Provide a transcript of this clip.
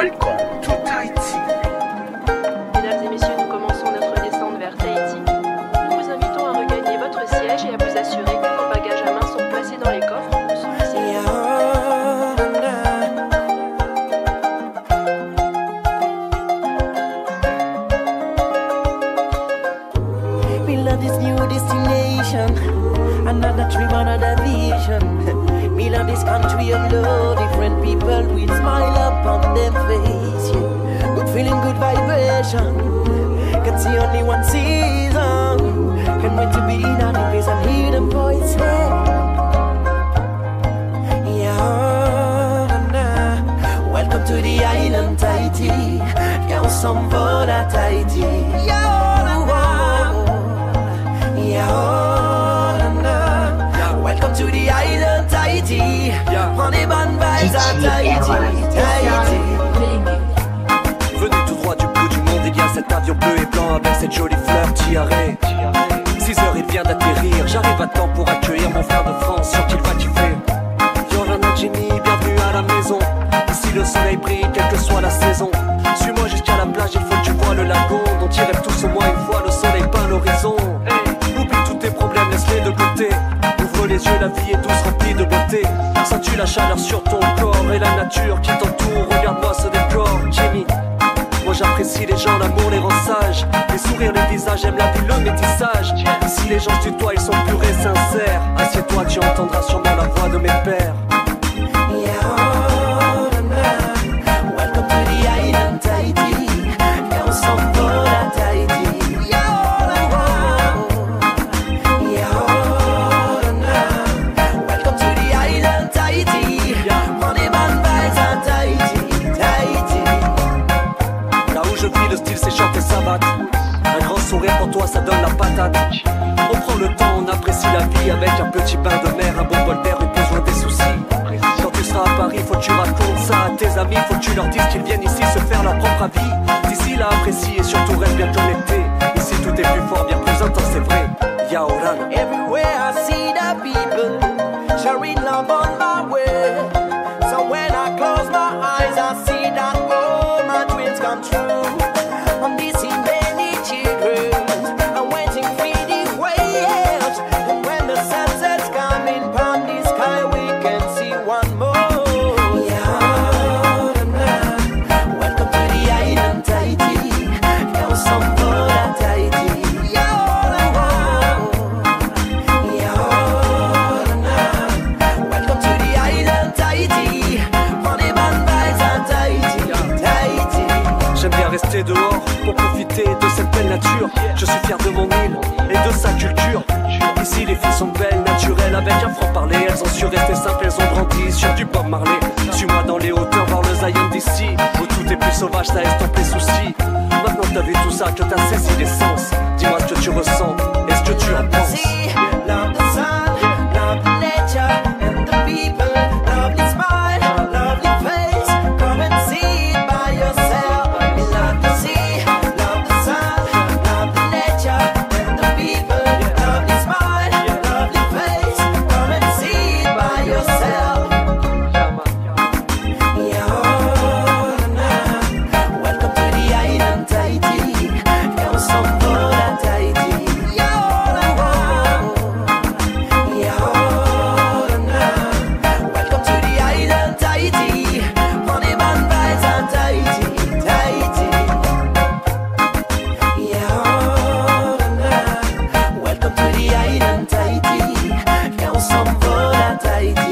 Welcome to Tahiti. Mesdames et messieurs, nous commençons notre descente vers Tahiti. Nous vous invitons à regagner votre siège et à vous assurer que vos bagages à main sont placés dans les coffres ou sous le siège. We love this new destination. Another dream, another vision. Me love this country of love. Different people with smile upon them face. Yeah. Good feeling, good vibration. Can see only one season. Can wait to be in a place and hear the voice. Yeah. Welcome to the island Tahiti. Yeah, some for Tahiti. Yeah, yeah, Tahiti. Honey bun vibes at Tahiti. Tahiti. Venu tout droit du bout du monde, il y a cet avion bleu et blanc avec cette jolie fleur tiarée. 6 heures, il vient d'atterrir. J'arrive à temps pour accueillir mon frère de France, sûr qu'il va kiffer. Yorana Jimmy, bienvenue à la maison. Ici le soleil brille, quelle que soit la saison. Suis-moi jusqu'à la plage, il faut que tu vois le lagon. Dont ils rêvent tous au moins une fois, le soleil peint l'horizon. Oublie tous tes problèmes, laisse-les de côté. Ouvre les yeux, la vie est la chaleur sur ton corps et la nature qui t'entoure. Regarde-moi ce décor, Jimmy. Moi j'apprécie les gens, l'amour les rend sages. Les sourires, les visages, j'aime la vie, le métissage. Ici les gens se tutoient, ils sont purs et sincères. Assieds-toi, tu entendras sûrement la voix de mes pères On prend le temps, on apprécie la vie Avec un petit bain de mer, un bon bol d'air et pas besoin des soucis. Quand tu seras à Paris, faut que tu racontes ça à tes amis Faut que tu leur dises qu'ils viennent ici se faire leur propre avis. D'ici là, apprécie et surtout reste bien connecté. Ici tout est plus fort, bien plus intense, c'est vrai. Yaorana Everywhere I see the people sharing love on dehors pour profiter de cette belle nature. Je suis fier de mon île et de sa culture. Ici, les filles sont belles, naturelles, avec un franc-parler. Elles ont su rester simples, elles ont grandi sur du Bob Marley. Suis-moi dans les hauteurs, voir le Zion d'ici. Où tout est plus sauvage, ça estompe les soucis. Maintenant que t'as vu tout ça, que t'as saisi l'essence. Dis-moi ce que tu ressens et ce que tu en penses. and tighty. Now some volatile.